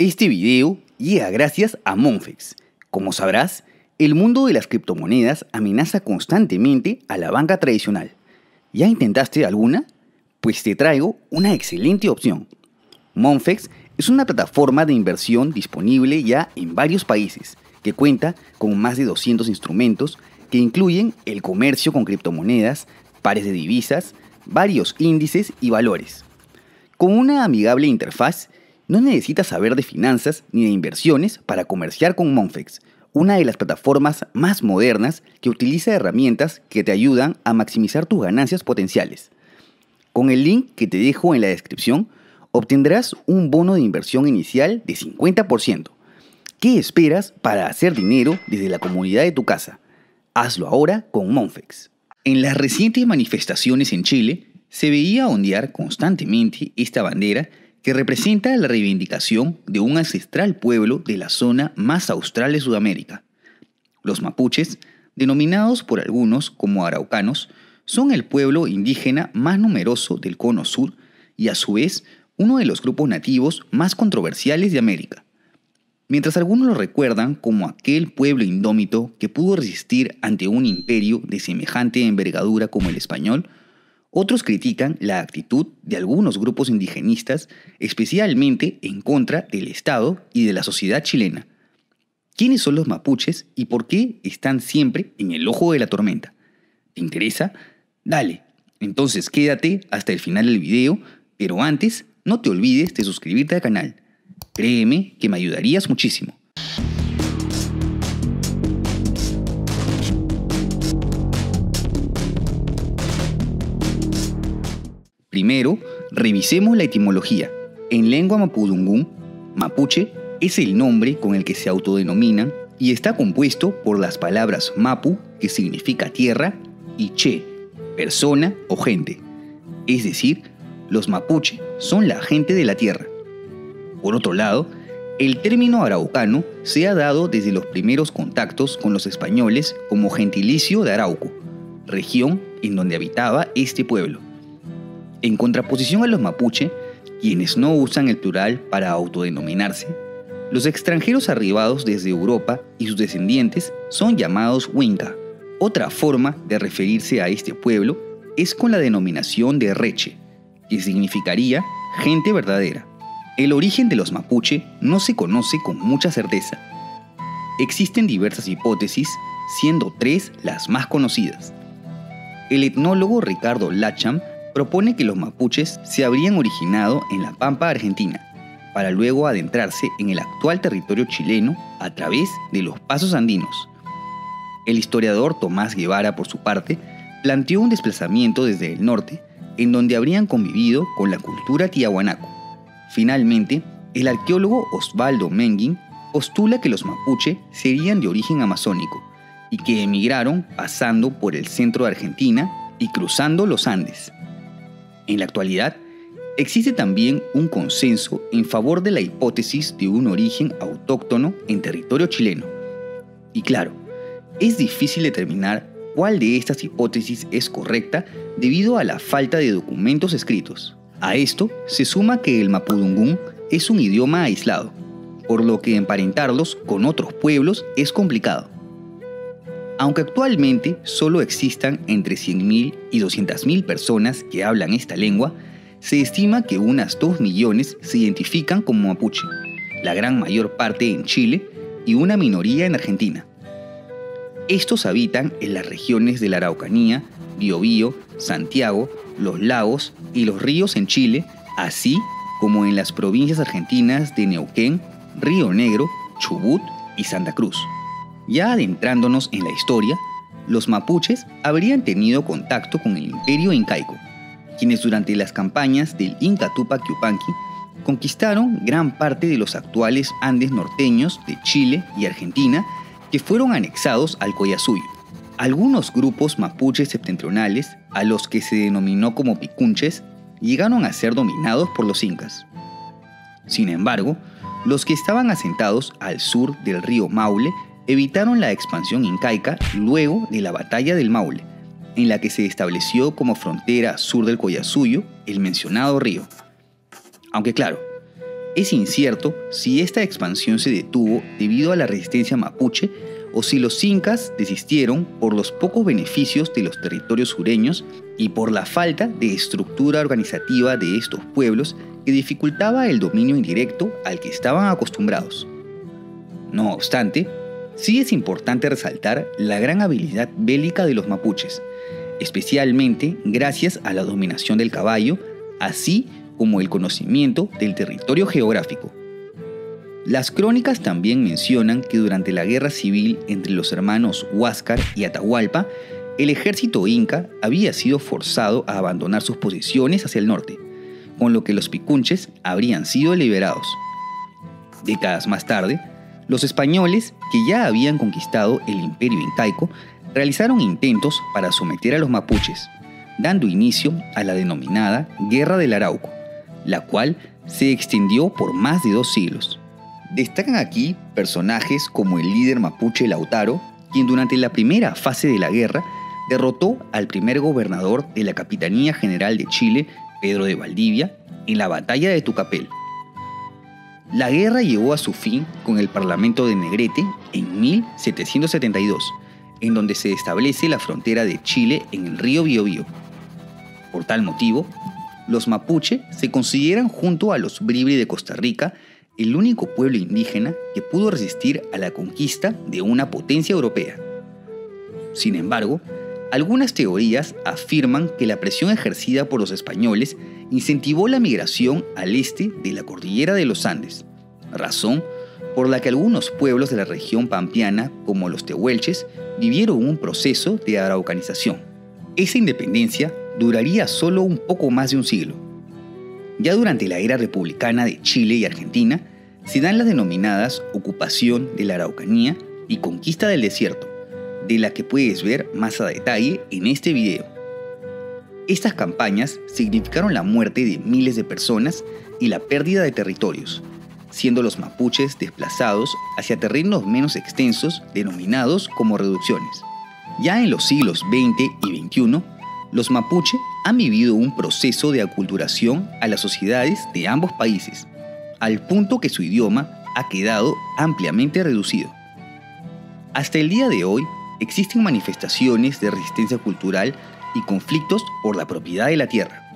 Este video llega gracias a Monfex. Como sabrás, el mundo de las criptomonedas amenaza constantemente a la banca tradicional. ¿Ya intentaste alguna? Pues te traigo una excelente opción. Monfex es una plataforma de inversión disponible ya en varios países, que cuenta con más de 200 instrumentos que incluyen el comercio con criptomonedas, pares de divisas, varios índices y valores. Con una amigable interfaz, no necesitas saber de finanzas ni de inversiones para comerciar con Monfex, una de las plataformas más modernas que utiliza herramientas que te ayudan a maximizar tus ganancias potenciales. Con el link que te dejo en la descripción, obtendrás un bono de inversión inicial de 50%. ¿Qué esperas para hacer dinero desde la comunidad de tu casa? Hazlo ahora con Monfex. En las recientes manifestaciones en Chile, se veía ondear constantemente esta bandera que representa la reivindicación de un ancestral pueblo de la zona más austral de Sudamérica. Los mapuches, denominados por algunos como araucanos, son el pueblo indígena más numeroso del cono sur y a su vez uno de los grupos nativos más controversiales de América. Mientras algunos lo recuerdan como aquel pueblo indómito que pudo resistir ante un imperio de semejante envergadura como el español, otros critican la actitud de algunos grupos indigenistas, especialmente en contra del Estado y de la sociedad chilena. ¿Quiénes son los mapuches y por qué están siempre en el ojo de la tormenta? ¿Te interesa? Dale. Entonces quédate hasta el final del video, pero antes no te olvides de suscribirte al canal Créeme que me ayudarías muchísimo. Primero, revisemos la etimología. En lengua mapudungún, mapuche es el nombre con el que se autodenominan y está compuesto por las palabras mapu, que significa tierra, y che, persona o gente. Es decir, los mapuche son la gente de la tierra. Por otro lado, el término araucano se ha dado desde los primeros contactos con los españoles como gentilicio de Arauco, región en donde habitaba este pueblo. En contraposición a los mapuche, quienes no usan el plural para autodenominarse, los extranjeros arribados desde Europa y sus descendientes son llamados Winca. Otra forma de referirse a este pueblo es con la denominación de Reche, que significaría gente verdadera. El origen de los mapuche no se conoce con mucha certeza. Existen diversas hipótesis, siendo tres las más conocidas. El etnólogo Ricardo Lacham propone que los mapuches se habrían originado en la Pampa Argentina, para luego adentrarse en el actual territorio chileno a través de los pasos andinos. El historiador Tomás Guevara, por su parte, planteó un desplazamiento desde el norte, en donde habrían convivido con la cultura tiahuanaco. Finalmente, el arqueólogo Osvaldo Menguin postula que los mapuche serían de origen amazónico y que emigraron pasando por el centro de Argentina y cruzando los Andes. En la actualidad, existe también un consenso en favor de la hipótesis de un origen autóctono en territorio chileno. Y claro, es difícil determinar cuál de estas hipótesis es correcta debido a la falta de documentos escritos. A esto se suma que el mapudungún es un idioma aislado, por lo que emparentarlos con otros pueblos es complicado. Aunque actualmente solo existan entre 100.000 y 200.000 personas que hablan esta lengua, se estima que unas 2 millones se identifican como mapuche, la gran mayor parte en Chile y una minoría en Argentina. Estos habitan en las regiones de la Araucanía, Biobío, Santiago, los lagos y los ríos en Chile, así como en las provincias argentinas de Neuquén, Río Negro, Chubut y Santa Cruz. Ya adentrándonos en la historia, los mapuches habrían tenido contacto con el imperio incaico, quienes durante las campañas del Inca Tupac Yupanqui conquistaron gran parte de los actuales Andes norteños de Chile y Argentina que fueron anexados al Collasuyo. Algunos grupos mapuches septentrionales, a los que se denominó como picunches, llegaron a ser dominados por los incas. Sin embargo, los que estaban asentados al sur del río Maule evitaron la expansión incaica luego de la batalla del Maule, en la que se estableció como frontera sur del Collasuyo el mencionado río. Aunque claro, Es incierto si esta expansión se detuvo debido a la resistencia mapuche o si los incas desistieron por los pocos beneficios de los territorios sureños y por la falta de estructura organizativa de estos pueblos que dificultaba el dominio indirecto al que estaban acostumbrados. No obstante, sí es importante resaltar la gran habilidad bélica de los mapuches, especialmente gracias a la dominación del caballo, así como el conocimiento del territorio geográfico. Las crónicas también mencionan que durante la guerra civil entre los hermanos Huáscar y Atahualpa, el ejército inca había sido forzado a abandonar sus posiciones hacia el norte, con lo que los picunches habrían sido liberados. Décadas más tarde, los españoles, que ya habían conquistado el imperio incaico, realizaron intentos para someter a los mapuches, dando inicio a la denominada Guerra del Arauco la cual se extendió por más de dos siglos. Destacan aquí personajes como el líder mapuche Lautaro, quien durante la primera fase de la guerra derrotó al primer gobernador de la Capitanía General de Chile, Pedro de Valdivia, en la batalla de Tucapel. La guerra llegó a su fin con el Parlamento de Negrete en 1772, en donde se establece la frontera de Chile en el río Biobío. Por tal motivo, los mapuche se consideran junto a los bribri de Costa Rica el único pueblo indígena que pudo resistir a la conquista de una potencia europea. Sin embargo, algunas teorías afirman que la presión ejercida por los españoles incentivó la migración al este de la cordillera de los Andes, razón por la que algunos pueblos de la región pampeana, como los tehuelches, vivieron un proceso de araucanización. Esa independencia duraría solo un poco más de un siglo. Ya durante la era republicana de Chile y Argentina, se dan las denominadas ocupación de la Araucanía y conquista del desierto, de la que puedes ver más a detalle en este video. Estas campañas significaron la muerte de miles de personas y la pérdida de territorios, siendo los mapuches desplazados hacia terrenos menos extensos denominados como reducciones. Ya en los siglos XX y XXI, los mapuche han vivido un proceso de aculturación a las sociedades de ambos países, al punto que su idioma ha quedado ampliamente reducido. Hasta el día de hoy existen manifestaciones de resistencia cultural y conflictos por la propiedad de la tierra.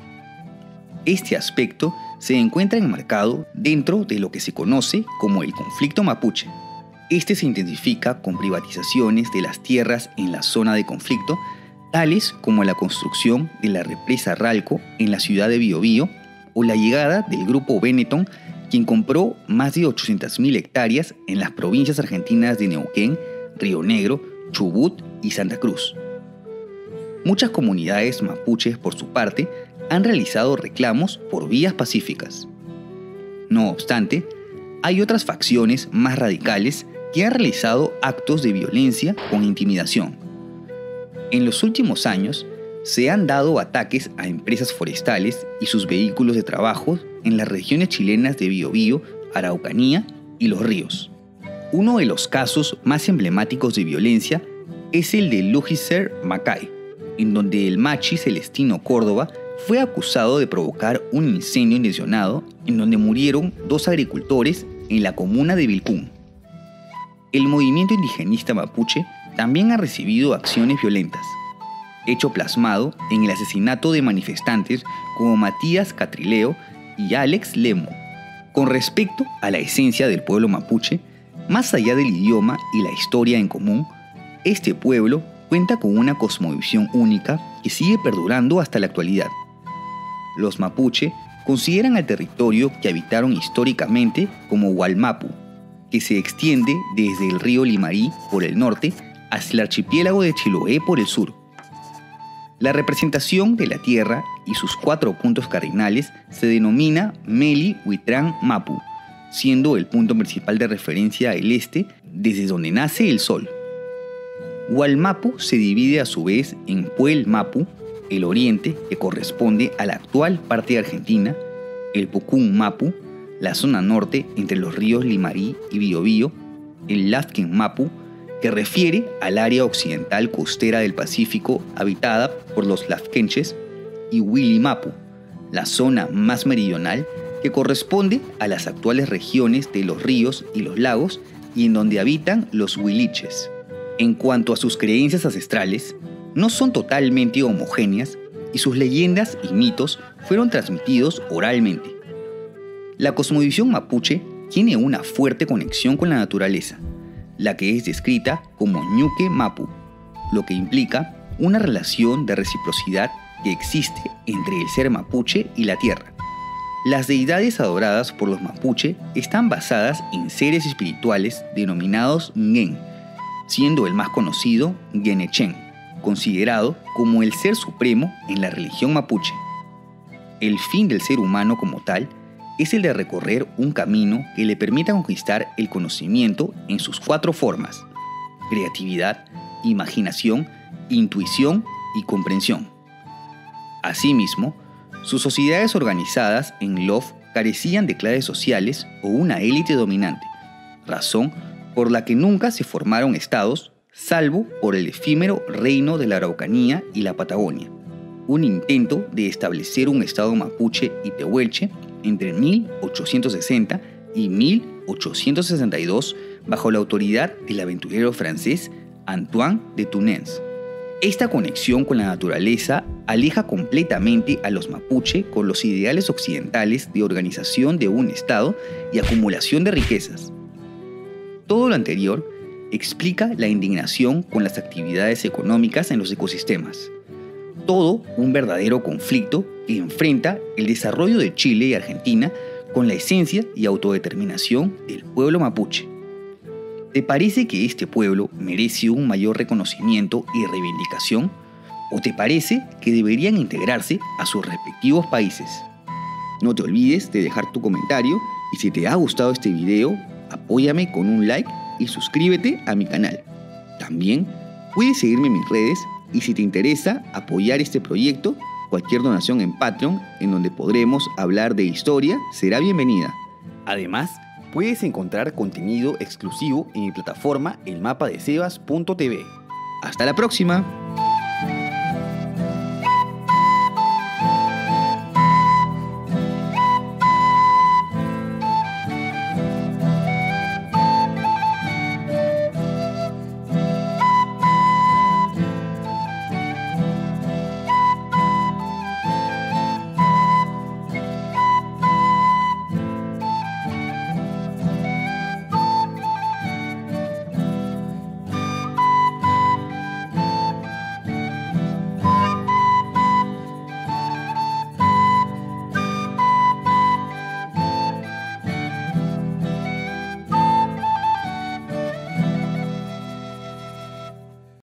Este aspecto se encuentra enmarcado dentro de lo que se conoce como el conflicto mapuche. Este se intensifica con privatizaciones de las tierras en la zona de conflicto tales como la construcción de la represa Ralco en la ciudad de Biobío o la llegada del grupo Benetton, quien compró más de 800.000 hectáreas en las provincias argentinas de Neuquén, Río Negro, Chubut y Santa Cruz. Muchas comunidades mapuches, por su parte, han realizado reclamos por vías pacíficas. No obstante, hay otras facciones más radicales que han realizado actos de violencia con intimidación, en los últimos años, se han dado ataques a empresas forestales y sus vehículos de trabajo en las regiones chilenas de Biobío, Araucanía y Los Ríos. Uno de los casos más emblemáticos de violencia es el de Lujicer Macay, en donde el machi Celestino Córdoba fue acusado de provocar un incendio intencionado en donde murieron dos agricultores en la comuna de Vilcún. El movimiento indigenista mapuche también ha recibido acciones violentas, hecho plasmado en el asesinato de manifestantes como Matías Catrileo y Alex Lemo. Con respecto a la esencia del pueblo mapuche, más allá del idioma y la historia en común, este pueblo cuenta con una cosmovisión única que sigue perdurando hasta la actualidad. Los mapuche consideran al territorio que habitaron históricamente como Hualmapu, que se extiende desde el río Limarí por el norte hacia el archipiélago de Chiloé por el sur. La representación de la Tierra y sus cuatro puntos cardinales se denomina Meli Huitrán Mapu, siendo el punto principal de referencia el este desde donde nace el Sol. Hualmapu se divide a su vez en Puel Mapu, el oriente, que corresponde a la actual parte de Argentina, el Pucún Mapu, la zona norte entre los ríos Limarí y Biobío, el Lafken Mapu, que refiere al área occidental costera del Pacífico habitada por los lafkenches, y Willimapu, la zona más meridional que corresponde a las actuales regiones de los ríos y los lagos y en donde habitan los huiliches. En cuanto a sus creencias ancestrales, no son totalmente homogéneas y sus leyendas y mitos fueron transmitidos oralmente. La cosmovisión mapuche tiene una fuerte conexión con la naturaleza, la que es descrita como ñuque mapu, lo que implica una relación de reciprocidad que existe entre el ser mapuche y la tierra. Las deidades adoradas por los mapuche están basadas en seres espirituales denominados Ngen, siendo el más conocido Genechen, considerado como el ser supremo en la religión mapuche. El fin del ser humano como tal es el de recorrer un camino que le permita conquistar el conocimiento en sus cuatro formas, creatividad, imaginación, intuición y comprensión. Asimismo, sus sociedades organizadas en Love carecían de clases sociales o una élite dominante, razón por la que nunca se formaron estados, salvo por el efímero reino de la Araucanía y la Patagonia, un intento de establecer un estado mapuche y tehuelche entre 1860 y 1862 bajo la autoridad del aventurero francés Antoine de Tunens. Esta conexión con la naturaleza aleja completamente a los mapuche con los ideales occidentales de organización de un Estado y acumulación de riquezas. Todo lo anterior explica la indignación con las actividades económicas en los ecosistemas. Todo un verdadero conflicto que enfrenta el desarrollo de Chile y Argentina con la esencia y autodeterminación del pueblo mapuche. ¿Te parece que este pueblo merece un mayor reconocimiento y reivindicación? ¿O te parece que deberían integrarse a sus respectivos países? No te olvides de dejar tu comentario y si te ha gustado este video, apóyame con un like y suscríbete a mi canal. También puedes seguirme en mis redes y si te interesa apoyar este proyecto, cualquier donación en Patreon en donde podremos hablar de historia será bienvenida. Además, puedes encontrar contenido exclusivo en mi plataforma elmapadesebas.tv. Hasta la próxima.